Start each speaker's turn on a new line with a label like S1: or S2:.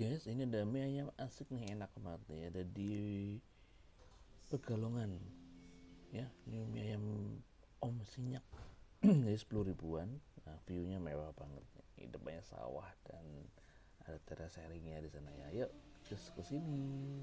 S1: guys ini ada mie ayam asik nih enak banget nih. Ada di Pegalongan. Ya ini mie ayam Om Sinyak. Jadi 10 ribuan. Nah viewnya mewah banget. Ini depannya sawah dan ada teras sharingnya di sana. Ya yuk terus ke sini.